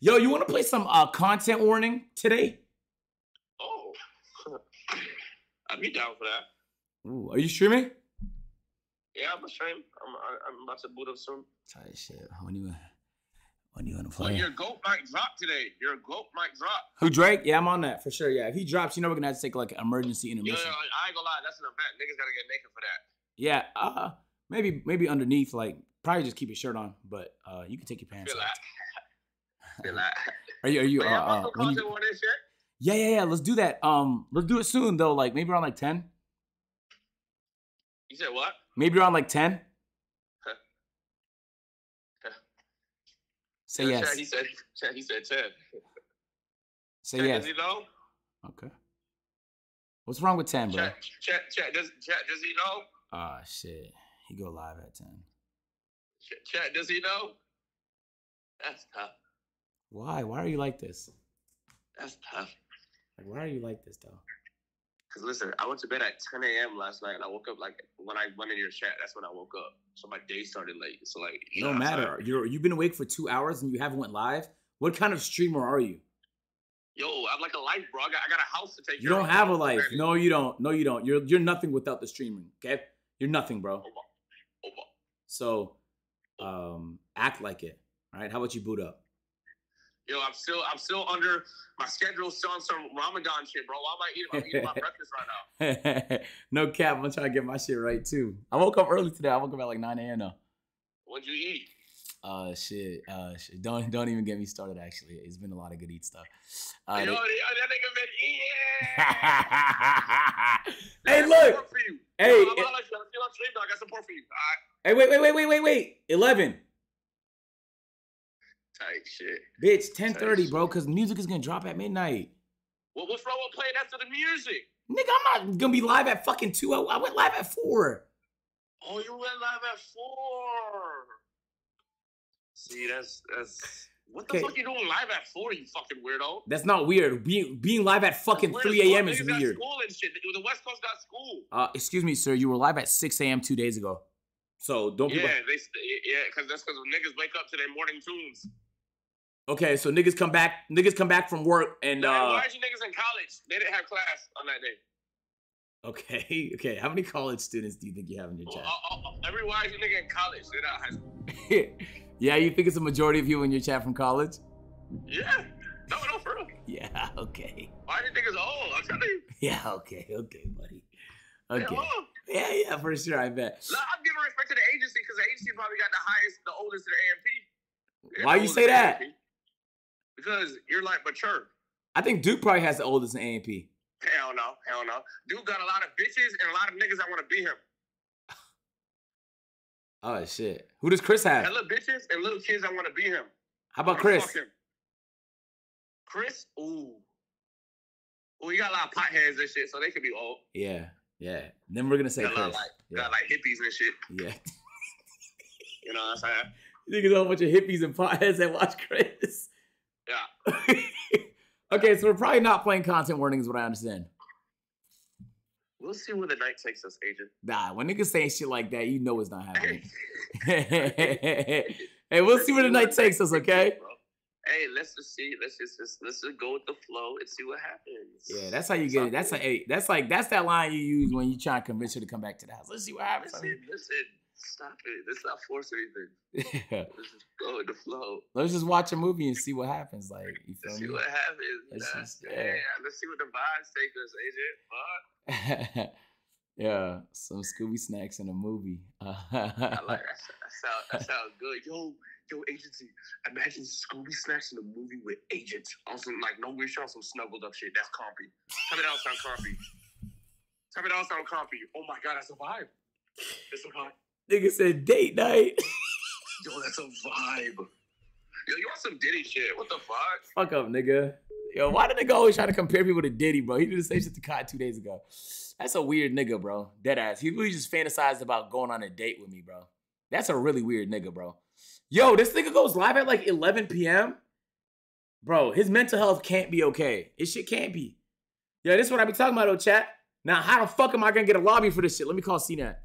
Yo, you want to play some uh, content warning today? Oh, I'd be down for that. Ooh, are you streaming? Yeah, I'm streaming. I'm I'm about to boot up soon. Tight shit. When you when you gonna Well, play? your goat might drop today. Your goat might drop. Who Drake? Yeah, I'm on that for sure. Yeah, if he drops, you know we're gonna have to take like an emergency Yeah, intermission. I ain't gonna lie. That's an event. Niggas gotta get naked for that. Yeah, uh, maybe maybe underneath, like probably just keep your shirt on, but uh, you can take your pants off. That? Feel that? Are you? Are you? Uh, yeah, uh, when you- content on this shit. yeah, yeah, yeah. Let's do that. Um, let's do it soon though. Like maybe around like ten. You said what? Maybe around like ten. Say Yeah, yes. Chad, He said. Chad, he said ten. Say Chad, yes. Does he know? Okay. What's wrong with ten, bro? Chad, Chad, Chad, does Chad, does he know? Ah, shit. He go live at ten. Chad, Chad, does he know? That's tough. Why? Why are you like this? That's tough. Like, why are you like this though? Cause listen, I went to bed at 10 a.m. last night, and I woke up like when I went in your chat. That's when I woke up. So my day started late. So like, It you know don't matter. saying? You're you've been awake for two hours and you haven't went live. What kind of streamer are you? Yo, I'm like a life, bro. I got, I got a house to take. You don't have a life. Granted. No, you don't. No, you don't. You're you're nothing without the streaming. Okay, you're nothing, bro. So, um, act like it. All right. How about you boot up? Yo, I'm still, I'm still under my schedule. Still on some Ramadan shit, bro. Why am I eating? I'm eating my breakfast right now. no cap. I'm trying to get my shit right too. I woke up early today. I woke up at like 9 a.m. now. What'd you eat? Uh, shit. Uh, shit. Don't don't even get me started. Actually, it's been a lot of good eat stuff. Uh, yo, they- that nigga been eating. hey, look. you. Hey, I'm it- gonna let you. I'm still on stream, though. I got support for you. Hey, wait, wait, wait, wait, wait, wait. 11. Tight shit. Bitch, 10:30, bro, because music is gonna drop at midnight. Well, what's wrong with playing after the music? Nigga, I'm not gonna be live at fucking two. I, I went live at four. Oh, you went live at four. See, that's that's what the Okay. fuck you doing live at four, you fucking weirdo? That's not weird. Being being live at fucking 3 a.m. is weird. School and shit. The West Coast got school. Uh, excuse me, sir. You were live at 6 a.m. two days ago. So don't Yeah, people. they yeah, because that's because niggas wake up to their morning tunes. Okay, so niggas come back. Niggas come back from work and uh. why is you niggas in college? They didn't have class on that day. Okay, okay. How many college students do you think you have in your Oh, chat? oh, oh, every wise nigga in college, they're not high school. yeah, you think it's a majority of you in your chat from college? Yeah, no, no, for real. Yeah. Okay. Why do you niggas old? I'm telling you. Yeah. Okay. Okay, buddy. Okay. Yeah, yeah, for sure. I bet. No, I'm giving respect to the agency because the agency probably got the highest, the oldest in the AMP. They're Why the you say that? AMP. Because you're like mature. I think Duke probably has the oldest in AMP. Hell no, hell no. Dude got a lot of bitches and a lot of niggas that want to be him. Oh shit. Who does Chris have? Hella bitches and little kids that want to be him. How about Chris? Chris? Ooh. Ooh, you got a lot of potheads and shit, so they could be old. Yeah, yeah. Then we're gonna say Got Chris. of like, Yeah, got like hippies and shit. yeah. You know what I'm saying? You niggas a whole bunch of hippies and potheads that watch Chris. Yeah. okay, so we're probably not playing content warnings, is what I understand. We'll see where the night takes us, agent. Nah, when niggas saying shit like that, you know it's not happening. hey, we'll see where the night takes us, okay? Hey, let's just see. Let's just, just let's just go with the flow and see what happens. Yeah, that's how you get it. That's a hey, that's like that's that line you use when you try to convince her to come back to the house. Let's see what happens. Listen, listen. Stop it. Let's not force anything. Let's just go with the flow. Let's just watch a movie and see what happens. Like you feel Let's feel see me? what happens. It's man. just- yeah. yeah. Let's see what the vibes take us, agent. Fuck. yeah, some Scooby snacks in a movie. I like that. That sound, that sounds good. Yo, yo, agency. Imagine Scooby Snacks in a movie with agents. On some like no wish on some snuggled up shit. That's compy. Tell me that don't sound compy. Tell me that sound compy. Oh my god, that's a vibe. It's a vibe. Nigga said date night. Yo, that's a vibe. Yo, you want some Diddy shit? What the fuck? Fuck up, nigga. Yo, why did nigga always try to compare people to Diddy, bro? He did the same shit to Kai two days ago. That's a weird nigga, bro. Dead ass. He really just fantasized about going on a date with me, bro. That's a really weird nigga, bro. Yo, this nigga goes live at like 11 p.m. Bro, his mental health can't be okay. His shit can't be. Yeah, this is what I be talking about, though, chat. Now, how the fuck am I gonna get a lobby for this shit? Let me call Cenat.